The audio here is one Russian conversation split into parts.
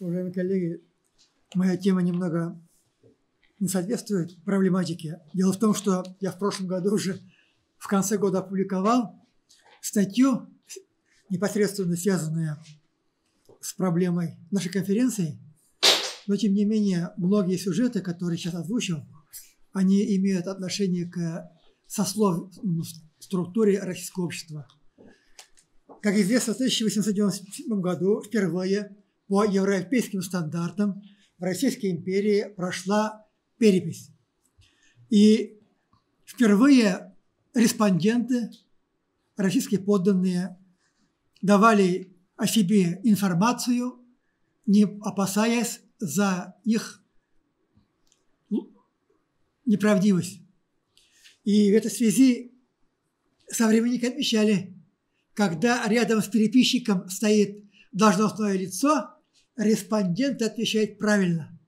Уважаемые коллеги, моя тема немного не соответствует проблематике. Дело в том, что я в прошлом году уже в конце года опубликовал статью, непосредственно связанную с проблемой нашей конференции, но тем не менее многие сюжеты, которые сейчас озвучил, они имеют отношение к сословной структуре российского общества. Как известно, в 1897 году впервые по европейским стандартам в Российской империи прошла перепись. И впервые респонденты, российские подданные, давали о себе информацию, не опасаясь за их неправдивость. И в этой связи современники отмечали, когда рядом с переписчиком стоит должностное лицо, респондент отвечает правильно.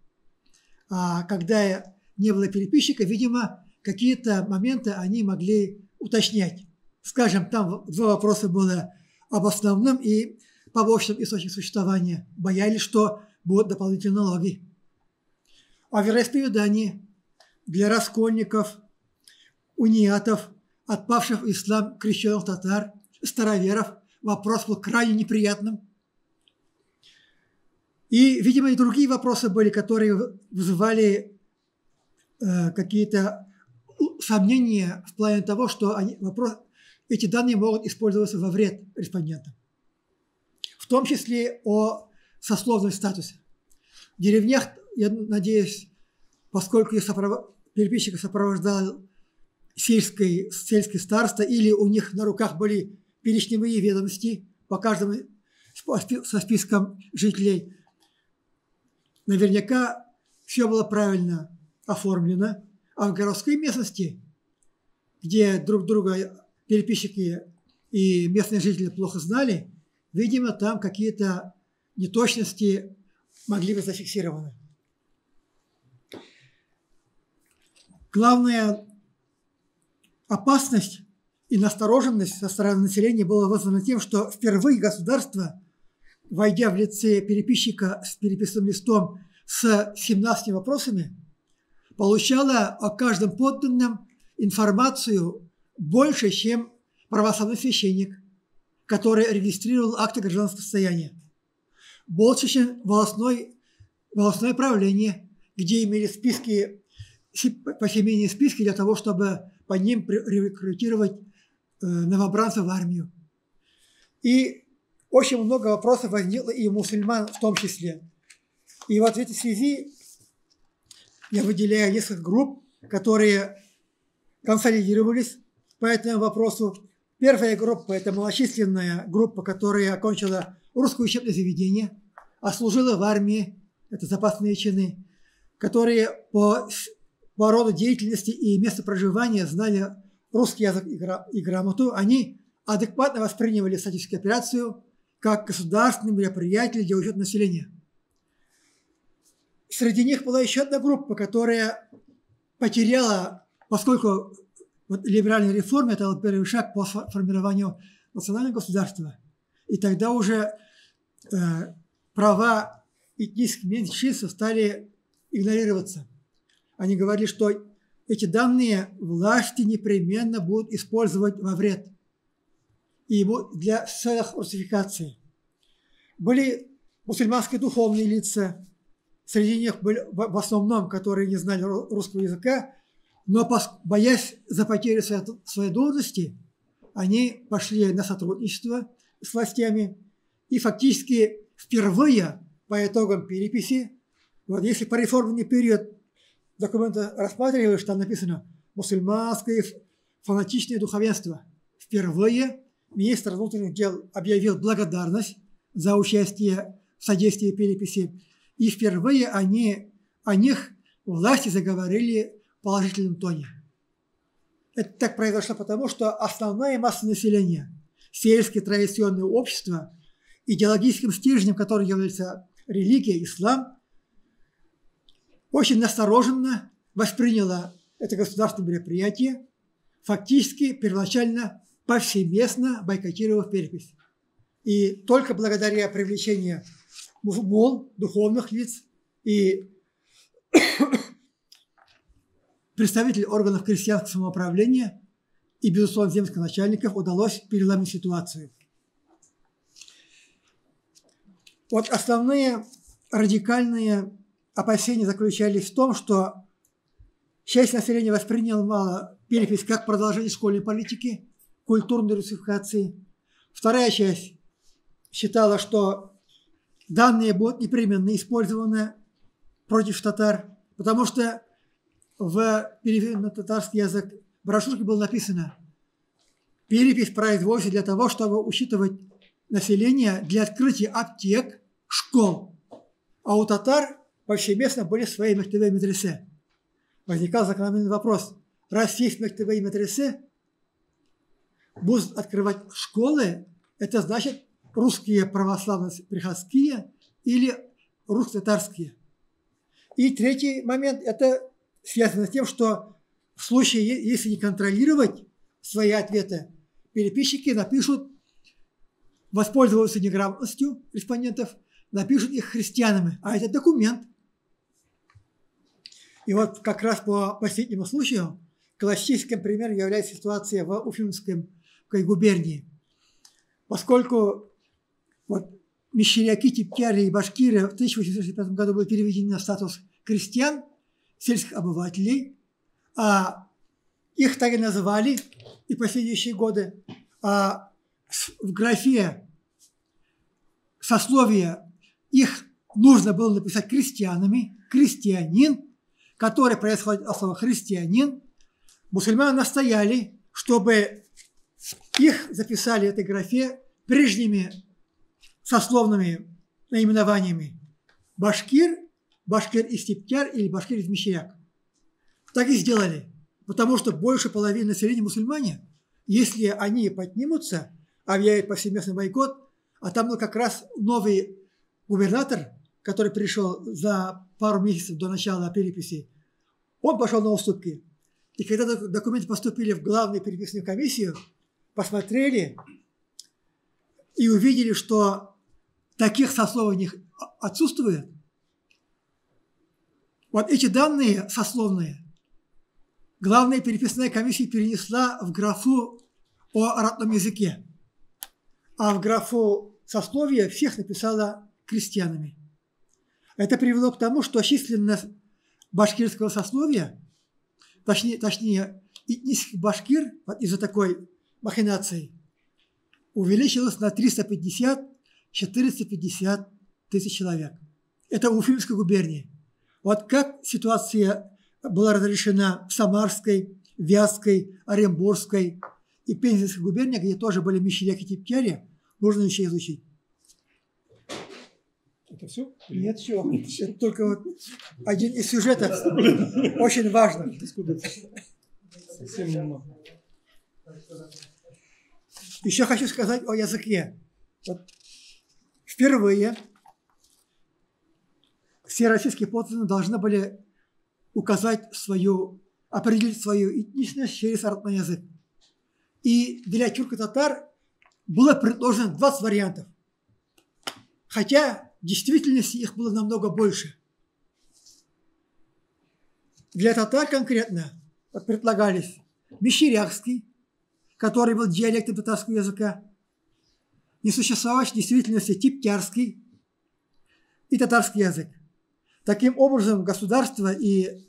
А когда не было переписчика, видимо, какие-то моменты они могли уточнять. Скажем, там два вопроса было об основном и побочном источнике существования. Боялись, что будут дополнительные налоги. О вероисповедании для раскольников, униатов, отпавших в ислам крещенных татар, староверов вопрос был крайне неприятным. И, видимо, и другие вопросы были, которые вызывали э, какие-то сомнения в плане того, что они, вопрос, эти данные могут использоваться во вред респондента. В том числе о сословном статусе. В деревнях, я надеюсь, поскольку их сопров... переписчика сопровождал сельский, сельский староста, или у них на руках были перечневые ведомости по каждому со списком жителей, наверняка все было правильно оформлено, а в городской местности, где друг друга переписчики и местные жители плохо знали, видимо, там какие-то неточности могли быть зафиксированы. Главная опасность и настороженность со стороны населения была вызвана тем, что впервые государство, войдя в лице переписчика с переписным листом с 17 вопросами, получало о каждом подданном информацию больше, чем православный священник, который регистрировал акты гражданского состояния больше, чем волосной, волосное правление, где имели списки, посемейные списки для того, чтобы по ним рекрутировать э, новобранцев в армию. И очень много вопросов возникло и у мусульман в том числе. И вот в этой связи я выделяю несколько групп, которые консолидировались по этому вопросу. Первая группа – это малочисленная группа, которая окончила русское учебное заведение, а служила в армии, это запасные чины, которые по, по роду деятельности и места проживания знали русский язык и грамоту, они адекватно воспринимали статическую операцию как государственное мероприятие для учета населения. Среди них была еще одна группа, которая потеряла, поскольку вот либеральная реформа – это был первый шаг по формированию национального государства. И тогда уже Э, права этнических меньшинств стали игнорироваться. Они говорили, что эти данные власти непременно будут использовать во вред и для целых русификации. Были мусульманские духовные лица, среди них были в основном, которые не знали русского языка, но боясь за потерю своей должности, они пошли на сотрудничество с властями и фактически впервые по итогам переписи, вот если по реформенный период документа рассматриваешь, там написано «мусульманское фанатичное духовенство». Впервые министр внутренних дел объявил благодарность за участие в содействии переписи. И впервые они, о них власти заговорили в положительном тоне. Это так произошло потому, что основная масса населения, сельские традиционные общества – идеологическим стержнем, который является религия, ислам, очень настороженно восприняла это государственное мероприятие, фактически первоначально повсеместно бойкотировав перепись. И только благодаря привлечению мул, духовных лиц и представителей органов крестьянского самоуправления и, безусловно, земских начальников удалось переломить ситуацию. Вот основные радикальные опасения заключались в том, что часть населения восприняла перепись как продолжение школьной политики, культурной русификации. Вторая часть считала, что данные будут непременно использованы против татар, потому что в переводе на татарский язык брошюрке было написано «Перепись производится для того, чтобы учитывать население для открытия аптек, школ». А у татар повсеместно были свои мектевые медресе. Возникал закономерный вопрос. Раз есть мектевые медресе, будут открывать школы, это значит русские православные приходские или русско-татарские. И третий момент – это связано с тем, что в случае, если не контролировать свои ответы, переписчики напишут, воспользоваться неграмотностью респондентов, напишут их христианами, а это документ. И вот как раз по последнему случаю классическим примером является ситуация в Уфимской губернии. Поскольку вот Мещеряки, Типкяри и Башкиры в 1865 году были переведены на статус крестьян – сельских обывателей, а их так и называли и последующие годы. А в графе сословия их нужно было написать крестьянами, крестьянин, который происходит от слова христианин. Мусульмане настояли, чтобы их записали в этой графе прежними сословными наименованиями. Башкир башкир из Типтяр или башкир из Мещеряк. Так и сделали, потому что больше половины населения мусульмане, если они поднимутся, объявят повсеместный бойкот, а там был как раз новый губернатор, который пришел за пару месяцев до начала переписи, он пошел на уступки. И когда документы поступили в главную переписную комиссию, посмотрели и увидели, что таких сословий отсутствует, вот эти данные сословные главная переписная комиссия перенесла в графу о родном языке, а в графу сословия всех написала крестьянами. Это привело к тому, что численность башкирского сословия, точнее, точнее этнических башкир из-за такой махинации увеличилась на 350-450 тысяч человек. Это в Уфимской губернии. Вот как ситуация была разрешена в Самарской, Вятской, Оренбургской и Пензенской губерниях, где тоже были мещеряки и типкяри, нужно еще изучить. Это все? Нет, все. Это только вот один из сюжетов. Очень важно. Совсем немного. Еще хочу сказать о языке. Вот впервые все российские подданные должны были указать свою, определить свою этничность через родной язык. И для тюрко-татар было предложено 20 вариантов. Хотя в действительности их было намного больше. Для татар конкретно предлагались мещерякский, который был диалектом татарского языка, несуществовавший в действительности типтярский и татарский язык. Таким образом, государство и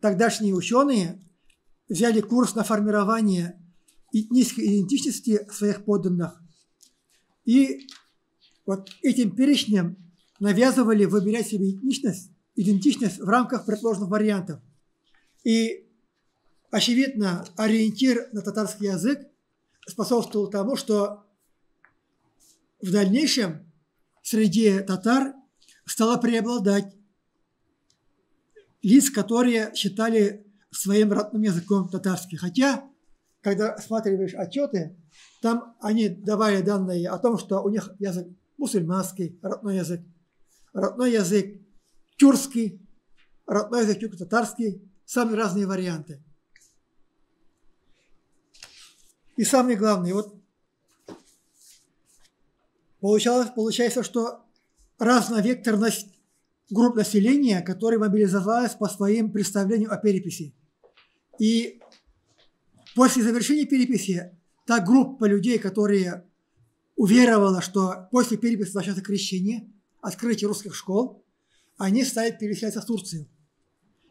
тогдашние ученые взяли курс на формирование этнической идентичности своих подданных. И вот этим перечнем навязывали выбирать себе этничность, идентичность в рамках предложенных вариантов. И, очевидно, ориентир на татарский язык способствовал тому, что в дальнейшем среди татар стала преобладать лиц, которые считали своим родным языком татарский. Хотя, когда осматриваешь отчеты, там они давали данные о том, что у них язык мусульманский, родной язык, родной язык тюркский, родной язык тюрко-татарский, самые разные варианты. И самое главное, вот получалось, получается, что разновекторность групп населения, которые мобилизовались по своим представлениям о переписи. И после завершения переписи та группа людей, которые уверовала, что после переписи начнется крещение, открытие русских школ, они стали переселяться в Турцию.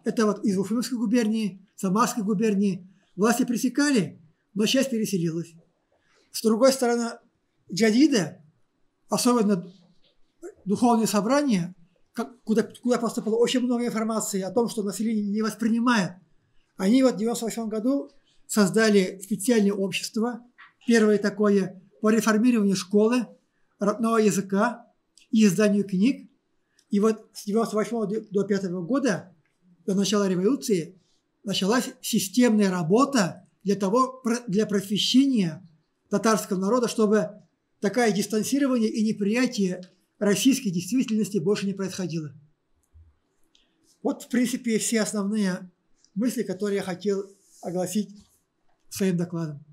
Это вот из Уфимской губернии, Самарской губернии. Власти пресекали, но часть переселилась. С другой стороны, джадиды, особенно духовные собрания, куда, куда поступало очень много информации о том, что население не воспринимает, они вот в 1998 году создали специальное общество, первое такое по реформированию школы, родного языка и изданию книг. И вот с 1998 до 5 года, до начала революции, началась системная работа для того, для просвещения татарского народа, чтобы такое дистанцирование и неприятие российской действительности больше не происходило. Вот, в принципе, все основные мысли, которые я хотел огласить своим докладом.